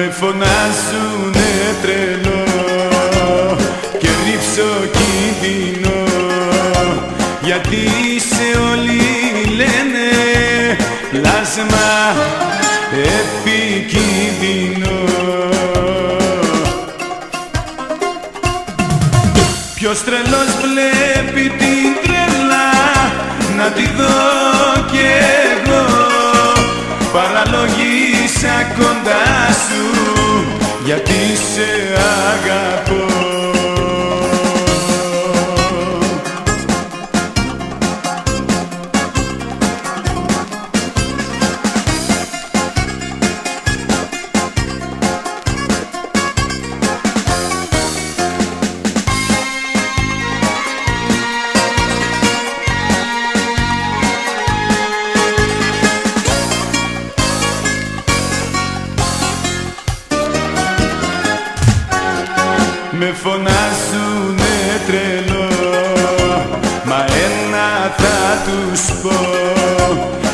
Με φωνάζουνε τρελό και ρίψω κίνδυνο. Γιατί σε όλοι λένε πλάσμα επικίνδυνο. Ποιος τρελός βλέπει την Με φωνάζουνε τρελό Μα ένα θα τους πω.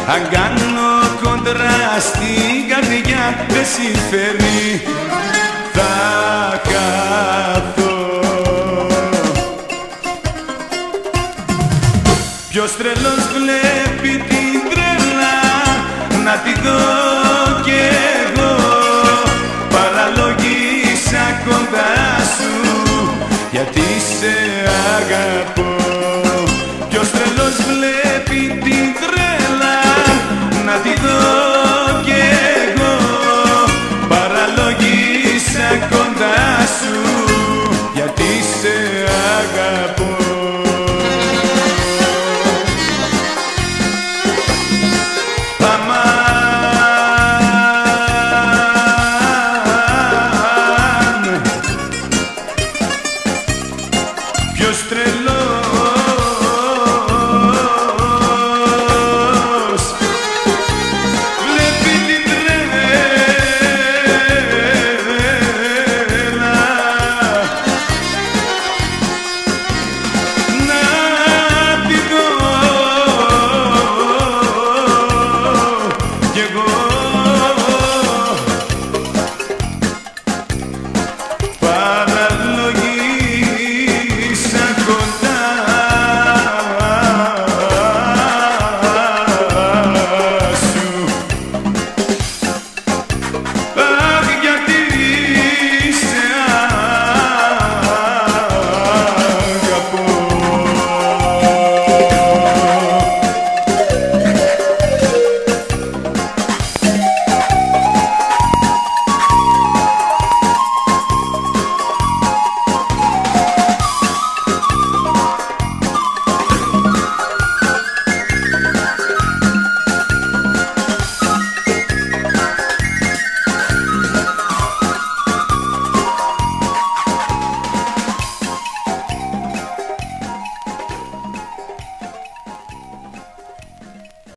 Αν κάνω κοντρά στην καρδιά Δεν συμφέρει Θα καθώ Ποιος τρελός βλέπει την τρέλα Να τη δω σε αγαπώ. Ποιος τρελός βλέπει την τρέλα να τη δω. Ποιος τρελός